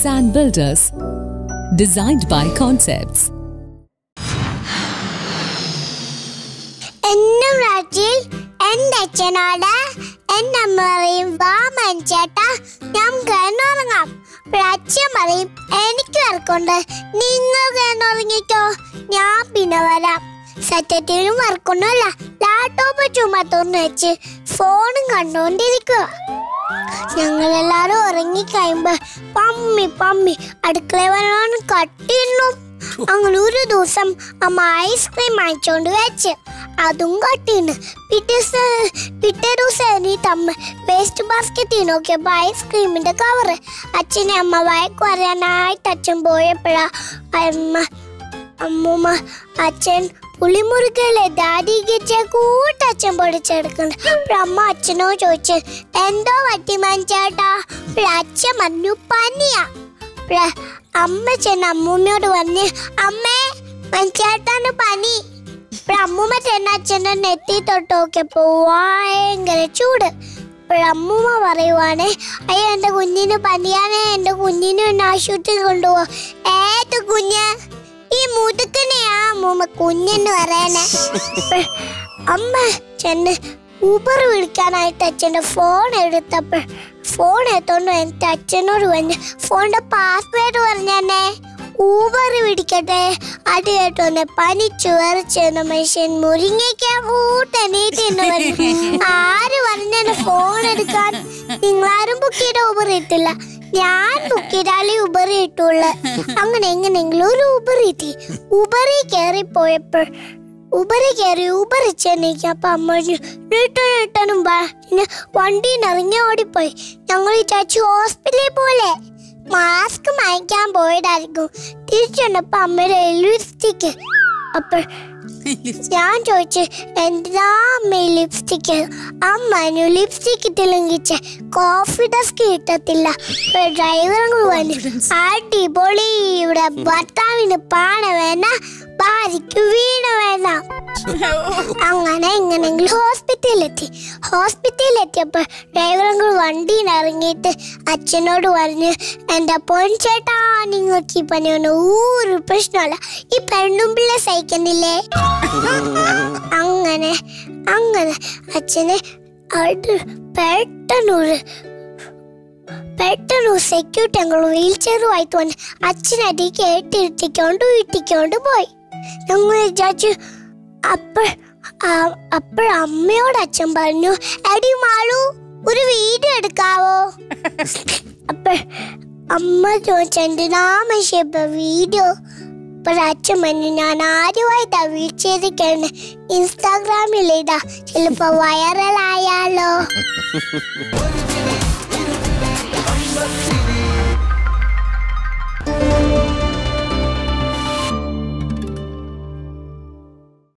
Sand Builders. Designed by Concepts. എന്നും രാത്രിയിൽ എന്റെ അച്ഛനോട് എന്റെ അമ്മ പറയും വാ മനുച്ചേട്ടാ ഞാൻ അപ്പോൾ അച്ഛൻ പറയും എനിക്ക് വർക്കുണ്ട് നിങ്ങൾ കിടന്നുറങ്ങിക്കോ ഞാൻ പിന്നെ വരാം. സത്യത്തിലും വർക്കൊന്നുമല്ല ലാപ്ടോപ്പ് ചുമ്മാ തുറന്നു വെച്ച് ഫോണും കണ്ടുകൊണ്ടിരിക്കുക ഞങ്ങളെല്ലാരും ഉറങ്ങിക്കഴിയുമ്പോ പമ്മി പമ്മി അടുക്കള വരാൻ കട്ടിയിരുന്നു അങ്ങനെ ഒരു ദിവസം അമ്മ ഐസ്ക്രീം വാങ്ങിച്ചോണ്ട് വെച്ച്. അതും കട്ടിന്ന് പിറ്റേ പിറ്റേ ദിവസം വേസ്റ്റ് ബാസ്ക്കറ്റിൽ നോക്കിയപ്പോ ഐസ്ക്രീമിന്റെ കവറ് അച്ഛനെ അമ്മ വഴക്ക് പറയാനായിട്ട് അച്ഛൻ പോയപ്പോഴാ അമ്മ അമ്മൂമ്മ അച്ഛൻ പുളിമുറുക്കല്ലേ ദാദി കിച്ച കൂട്ടച്ഛൻ പൊടിച്ചെടുക്കണം അപ്പോൾ അമ്മ അച്ഛനോട് ചോദിച്ചു എന്തോ പറ്റി ചേട്ടാ അച്ഛൻ പറഞ്ഞു പനിയാ. അമ്മ ചെന്ന് അമ്മൂമ്മയോട് പറഞ്ഞ് അമ്മേ മഞ്ചേട്ടാണ് പനി. അമ്മൂമ്മ ചെന്ന് അച്ഛന്റെ നെറ്റി തൊട്ടൊക്കെ ഭയങ്കര ചൂട്. അമ്മൂമ്മ പറയുവാണ് അയ്യോ എന്റെ കുഞ്ഞിന് പനിയാണേ. എന്റെ കുഞ്ഞിനെ ആശുപത്രി കൊണ്ടുപോവാ. ഏത് കുഞ്ഞ്? കുഞ്ഞെന്ന് പറയണേ. അമ്മ ചെന്ന് ഊബർ വിളിക്കാനായിട്ട് അച്ഛന്റെ ഫോൺ എടുത്തപ്പോൾ ഫോൺ എടുത്തോണ്ട് എന്റെ അച്ഛനോട് പറഞ്ഞു ഫോണിന്റെ പാസ്വേഡ് പറഞ്ഞേ ഊബർ പിടിക്കട്ടെ അത് കേട്ടോന്നെ പനി വരച്ചെന്ന മനുഷ്യൻ മുരിങ്ങയ്ക്ക പറഞ്ഞു ആര് പറഞ്ഞ ഫോൺ എടുക്കാൻ? നിങ്ങളാരും ബുക്ക് ചെയ്ത ഊബർ ഇട്ടില്ല. ഞാൻ ബുക്ക് ചെയ്താലേ ഇട്ടുള്ളു അങ്ങനെ എങ്ങനെയെങ്കിലും ഒരു ഉബർ കിട്ടി. ഉബറിൽ കയറി പോയപ്പോൾ ഉബറിൽ കയറി ഉബർ ചെന്നേക്ക് അപ്പൊ അമ്മ റിട്ടേൺ റിട്ടേണും പിന്നെ വണ്ടിയിൽ ഇറങ്ങി ഓടിപ്പോയി. ഞങ്ങൾ വിചാരിച്ചു ഹോസ്പിറ്റലിൽ പോലെ. മാസ്ക് വാങ്ങിക്കാൻ പോയതായിരിക്കും. തിരിച്ചു വന്നപ്പോ അമ്മയുടെ ലിപ്സ്റ്റിക്ക് അപ്പോൾ ഞാൻ ചോദിച്ചു എന്താ അമ്മ ലിപ്സ്റ്റിക് അമ്മനു ലിപ്സ്റ്റിക്ക് ഇട്ടില്ലെങ്കിൽ കോഫി ഡസ്ക് കിട്ടത്തില്ല. ഡ്രൈവർ വന്നു അടിപൊളി ഇവിടെ ഭർത്താവിന് പാണ വേണ്ട ഭാര്യയ്ക്ക് വീണ വേണ്ട അങ്ങനെ എങ്ങനെങ്കിലും ഹോസ്പിറ്റലിലെത്തി. ഹോസ്പിറ്റലിലെത്തിയപ്പോൾ ഡ്രൈവർ വണ്ടിയിൽ ഇറങ്ങിയിട്ട് അച്ഛനോട് പറഞ്ഞ് എന്റെ പൊൻചേട്ടാ നിങ്ങൾക്ക് ഈ പനിയൊന്നും ഒരു പ്രശ്നമല്ല ഈ പെണ്ണും പിള്ളെ സഹിക്കുന്നില്ലേ? അങ്ങനെ അങ്ങനെ അച്ഛനെ അവിടെ പെട്ടെന്നൊരു പെട്ടെന്ന് സെക്യൂരിറ്റി ഞങ്ങൾ വീൽ ചെയറുമായിട്ട് വന്ന് അച്ഛനടി കേട്ടിരുത്തിക്കൊണ്ട് വീട്ടിക്കൊണ്ട് പോയി. ഞങ്ങൾ വിചാരിച്ചു അപ്പോൾ അപ്പോഴമ്മയോട് അച്ഛൻ പറഞ്ഞു എടി മാളു ഒരു വീട് എടുക്കാവോ? അപ്പോൾ അമ്മ ചോദിച്ചെന്റെ വീഡിയോ? അച്ഛൻ പറഞ്ഞു ഞാൻ ആരുമായിട്ടാ വീഴ്ചയിരിക്കണ്ട ഇൻസ്റ്റാഗ്രാമിൽ ചിലപ്പോ വൈറലായാലോ.